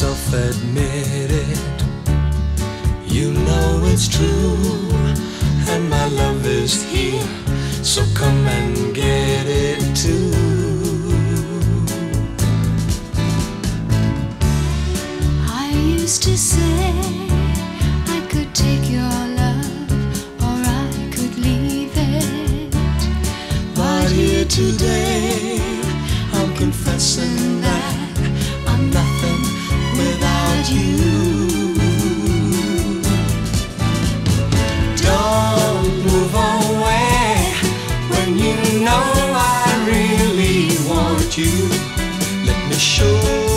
yourself admit it. You know it's true, and my love is here. So come and get it too. I used to say I could take your love or I could leave it. But here today, I'm confessing you. Let me show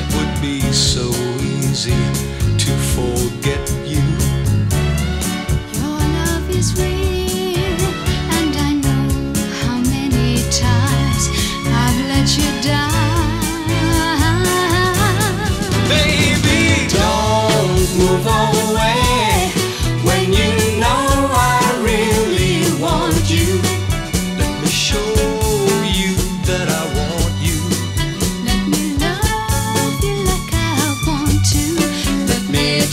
it would be so easy to forget you. Your love is real, and I know how many times I've let you down. Baby, don't move away when you know I really want you.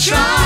Try